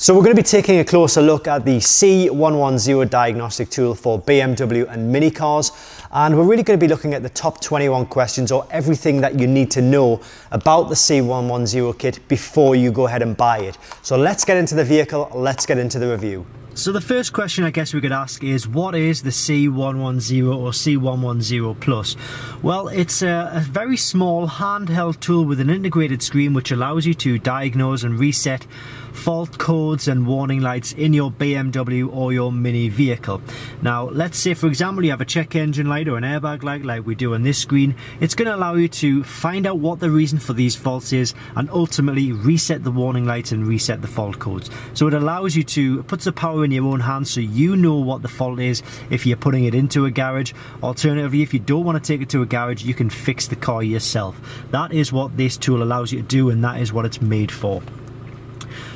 So we're going to be taking a closer look at the C110 diagnostic tool for BMW and Mini cars and we're really going to be looking at the top 21 questions or everything that you need to know about the C110 kit before you go ahead and buy it. So let's get into the vehicle, let's get into the review. So the first question I guess we could ask is what is the C110 or C110 Plus? Well it's a, a, very small handheld tool with an integrated screen which allows you to diagnose and reset fault codes and warning lights in your BMW or your Mini vehicle. Now let's say for example you have a check engine light or an airbag light like we do on this screen. It's going to allow you to find out what the reason for these faults is and ultimately reset the warning lights and reset the fault codes. So it allows you to, puts the power in your own hands so you know what the fault is if you're putting it into a garage. Alternatively, if you don't want to take it to a garage, you can fix the car yourself. That is what this tool allows you to do and that is what it's made for.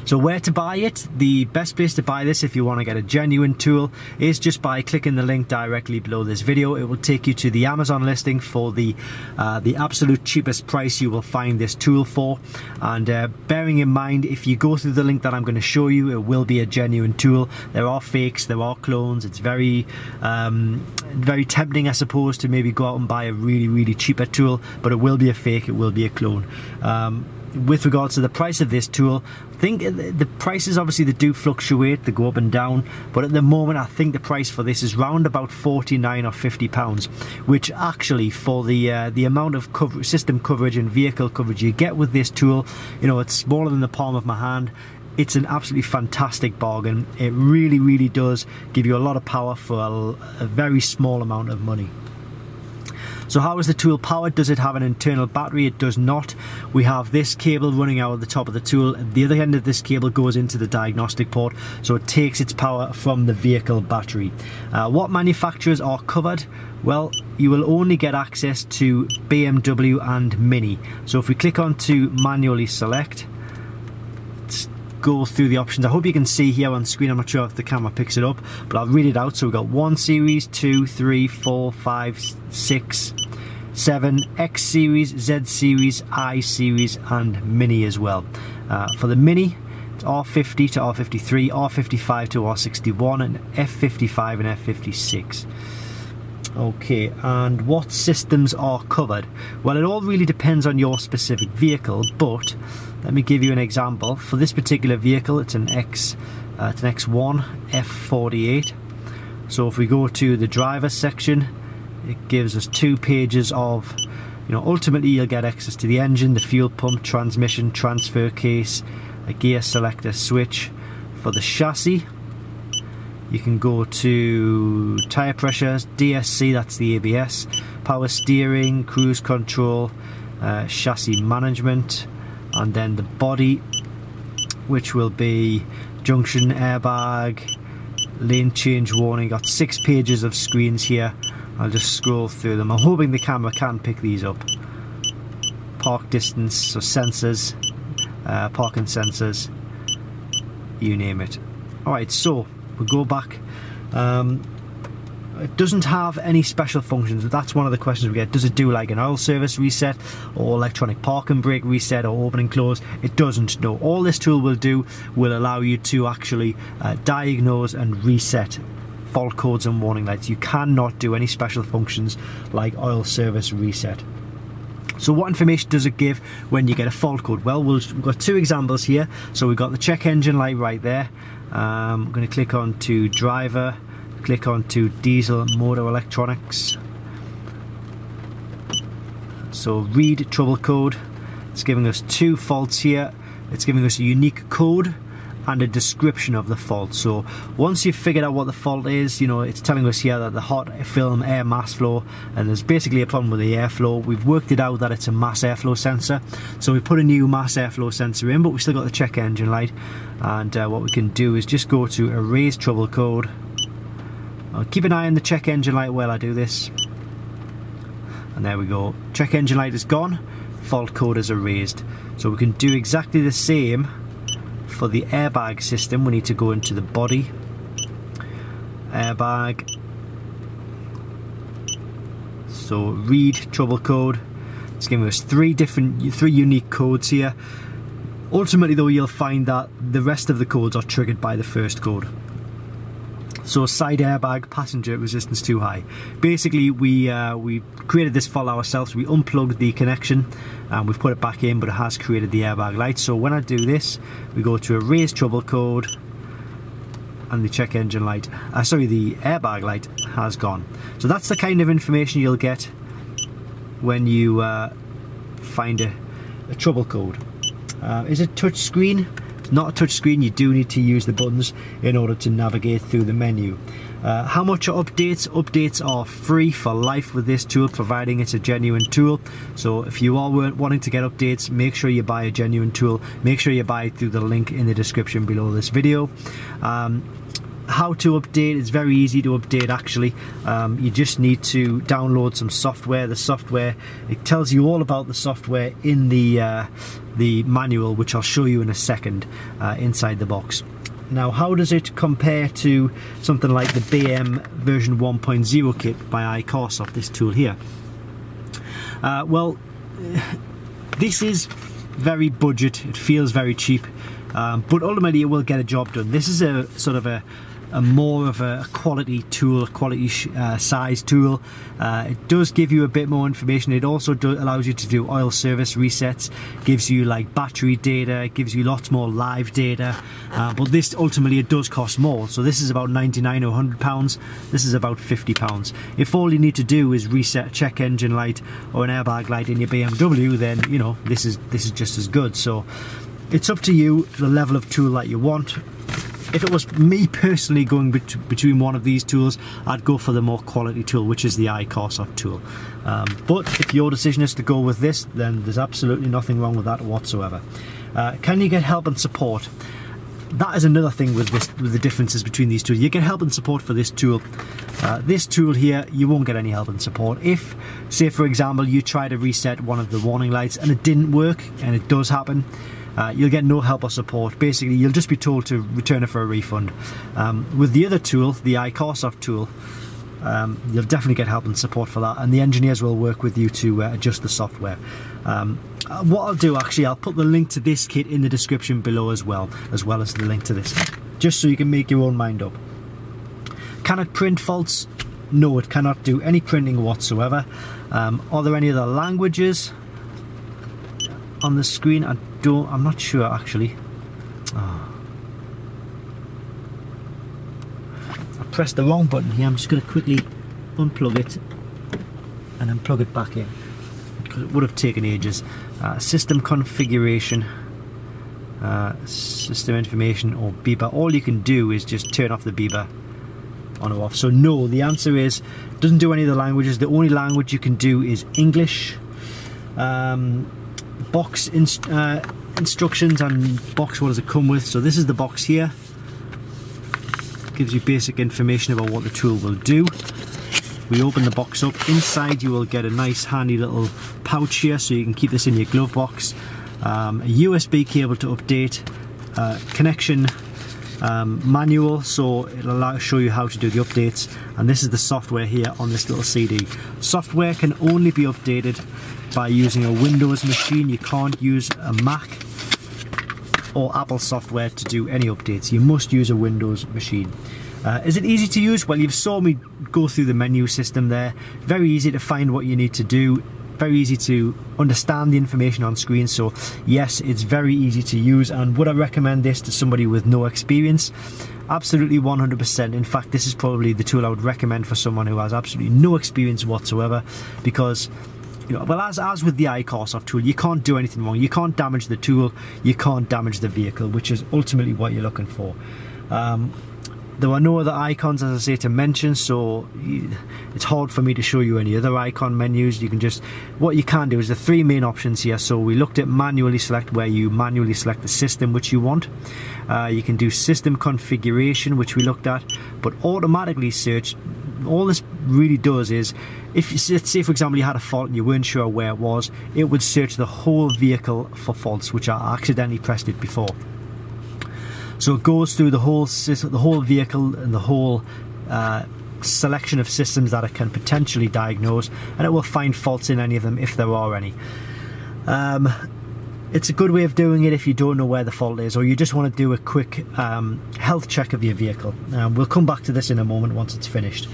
So where to buy it? The best place to buy this if you want to get a genuine tool is just by clicking the link directly below this video. It will take you to the Amazon listing for the uh, the absolute cheapest price you will find this tool for. And uh, bearing in mind, if you go through the link that I'm going to show you, it will be a genuine tool. There are fakes, there are clones. It's very um, very tempting, I suppose, to maybe go out and buy a really, really cheaper tool, but it will be a fake, it will be a clone. Um, with regards to the price of this tool I think the prices obviously they do fluctuate they go up and down but at the moment I think the price for this is round about 49 or 50 pounds which actually for the uh, the amount of cover system coverage and vehicle coverage you get with this tool you know it's smaller than the palm of my hand. It's an absolutely fantastic bargain. It really really does give you a lot of power for a, a very small amount of money so how is the tool powered? Does it have an internal battery? It does not. We have this cable running out of the top of the tool. The other end of this cable goes into the diagnostic port, so it takes its power from the vehicle battery. Uh, what manufacturers are covered? Well, you will only get access to BMW and Mini. So if we click on to manually select, go through the options. I hope you can see here on screen, I'm not sure if the camera picks it up, but I'll read it out. So we've got one series, two, three, four, five, six, seven, X series, Z series, I series, and Mini as well. Uh, for the Mini, it's R50 to R53, R55 to R61, and F55 and F56. Okay, and what systems are covered? Well, it all really depends on your specific vehicle, but let me give you an example. For this particular vehicle, it's an X, uh, it's an X1 F48. So if we go to the driver section, it gives us two pages of, you know, ultimately you'll get access to the engine, the fuel pump, transmission, transfer case, a gear selector switch. For the chassis, you can go to tyre pressures, DSC, that's the ABS, power steering, cruise control, uh, chassis management, and then the body which will be junction airbag lane change warning got six pages of screens here I'll just scroll through them I'm hoping the camera can pick these up park distance so sensors uh, parking sensors you name it alright so we'll go back um, it doesn't have any special functions. That's one of the questions we get. Does it do like an oil service reset or electronic parking brake reset or open and close? It doesn't. No. All this tool will do will allow you to actually uh, diagnose and reset fault codes and warning lights. You cannot do any special functions like oil service reset. So what information does it give when you get a fault code? Well, we've got two examples here. So we've got the check engine light right there. Um, I'm going to click on to driver click on to diesel motor electronics so read trouble code it's giving us two faults here it's giving us a unique code and a description of the fault so once you've figured out what the fault is you know it's telling us here that the hot film air mass flow and there's basically a problem with the airflow we've worked it out that it's a mass airflow sensor so we put a new mass airflow sensor in but we still got the check engine light and uh, what we can do is just go to erase trouble code I'll keep an eye on the check engine light while I do this. And there we go. Check engine light is gone. Fault code is erased. So we can do exactly the same for the airbag system. We need to go into the body. Airbag. So read trouble code. It's giving us three different, three unique codes here. Ultimately though you'll find that the rest of the codes are triggered by the first code. So side airbag, passenger resistance too high. Basically, we uh, we created this fault ourselves. We unplugged the connection and we've put it back in, but it has created the airbag light. So when I do this, we go to erase trouble code and the check engine light, uh, sorry, the airbag light has gone. So that's the kind of information you'll get when you uh, find a, a trouble code. Uh, is it touch screen? Not a touch screen, you do need to use the buttons in order to navigate through the menu. Uh, how much are updates? Updates are free for life with this tool, providing it's a genuine tool. So if you are wanting to get updates, make sure you buy a genuine tool. Make sure you buy it through the link in the description below this video. Um, how to update. It's very easy to update actually. Um, you just need to download some software. The software it tells you all about the software in the uh, the manual which I'll show you in a second uh, inside the box. Now how does it compare to something like the BMM version 1.0 kit by iCarsoft this tool here? Uh, well this is very budget. It feels very cheap. Um, but ultimately it will get a job done. This is a sort of a a more of a quality tool, a quality uh, size tool. Uh, it does give you a bit more information. It also do, allows you to do oil service resets, gives you like battery data, gives you lots more live data. Uh, but this ultimately it does cost more. So this is about 99 or 100 pounds. This is about 50 pounds. If all you need to do is reset a check engine light or an airbag light in your BMW, then you know this is this is just as good. So it's up to you the level of tool that you want if it was me personally going bet between one of these tools, I'd go for the more quality tool, which is the iCarsoft tool. Um, but if your decision is to go with this, then there's absolutely nothing wrong with that whatsoever. Uh, can you get help and support? That is another thing with this, with the differences between these two. You get help and support for this tool. Uh, this tool here, you won't get any help and support. If, say for example, you try to reset one of the warning lights and it didn't work, and it does happen, uh, you'll get no help or support. Basically, you'll just be told to return it for a refund. Um, with the other tool, the iCarsoft tool, um, you'll definitely get help and support for that, and the engineers will work with you to uh, adjust the software. Um, uh, what I'll do actually, I'll put the link to this kit in the description below as well, as well as the link to this, just so you can make your own mind up. Can it print faults? No, it cannot do any printing whatsoever. Um, are there any other languages on the screen? I don't, I'm not sure actually. Oh. I pressed the wrong button here. I'm just going to quickly unplug it and then plug it back in because it would have taken ages. Uh, system configuration, uh, system information or beeper. All you can do is just turn off the beeper on or off. So no, the answer is doesn't do any of the languages. The only language you can do is English. Um, box inst uh, instructions and box what does it come with. So this is the box here. Gives you basic information about what the tool will do. We open the box up. Inside you will get a nice handy little pouch here so you can keep this in your glove box. Um, a USB cable to update, uh, connection um, manual so it'll allow, show you how to do the updates and this is the software here on this little CD. Software can only be updated by using a Windows machine. You can't use a Mac or Apple software to do any updates. You must use a Windows machine. Uh, is it easy to use? Well, you've saw me go through the menu system there. Very easy to find what you need to do. Very easy to understand the information on screen. So yes, it's very easy to use. And would I recommend this to somebody with no experience? Absolutely 100%. In fact, this is probably the tool I would recommend for someone who has absolutely no experience whatsoever because you know, well, as, as with the iCarsoft tool, you can't do anything wrong. You can't damage the tool, you can't damage the vehicle, which is ultimately what you're looking for. Um, there are no other icons, as I say, to mention, so it's hard for me to show you any other icon menus. You can just, what you can do is the three main options here. So we looked at manually select, where you manually select the system which you want. Uh, you can do system configuration, which we looked at, but automatically search all this really does is if let's say for example you had a fault and you weren't sure where it was it would search the whole vehicle for faults which I accidentally pressed it before. So it goes through the whole system, the whole vehicle and the whole uh, selection of systems that it can potentially diagnose and it will find faults in any of them if there are any. Um, it's a good way of doing it if you don't know where the fault is or you just want to do a quick um, health check of your vehicle. Um, we'll come back to this in a moment once it's finished.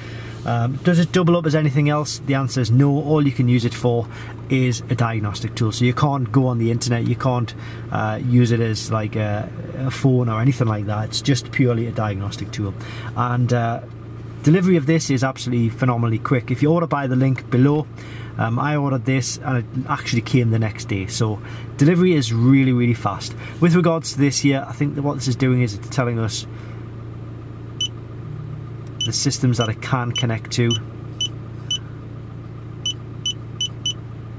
Um, does it double up as anything else? The answer is no. All you can use it for is a diagnostic tool. So you can't go on the internet, you can't uh, use it as like a, a, phone or anything like that. It's just purely a diagnostic tool. And uh, delivery of this is absolutely phenomenally quick. If you order by the link below, um, I ordered this and it actually came the next day. So delivery is really, really fast. With regards to this here, I think that what this is doing is it's telling us the systems that it can connect to.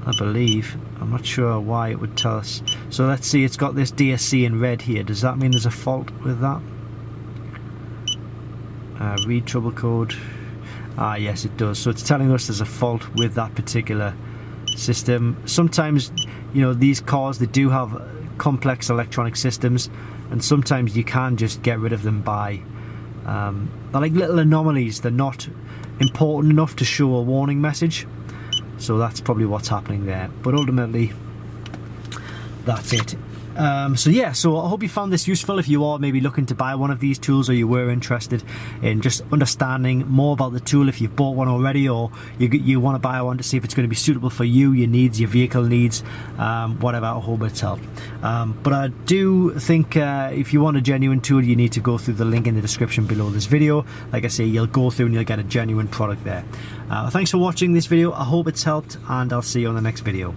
I believe. I'm not sure why it would tell us. So let's see, it's got this DSC in red here. Does that mean there's a fault with that? Uh, read trouble code. Ah, yes, it does. So it's telling us there's a fault with that particular system. Sometimes, you know, these cars, they do have complex electronic systems, and sometimes you can just get rid of them by. Um, they're like little anomalies, they're not important enough to show a warning message. So that's probably what's happening there. But ultimately, that's it. Um, so yeah, so I hope you found this useful if you are maybe looking to buy one of these tools or you were interested in just understanding more about the tool if you've bought one already or you, you want to buy one to see if it's going to be suitable for you, your needs, your vehicle needs, um, whatever, I hope it's helped. Um, but I do think uh, if you want a genuine tool, you need to go through the link in the description below this video. Like I say, you'll go through and you'll get a genuine product there. Uh, thanks for watching this video. I hope it's helped and I'll see you on the next video.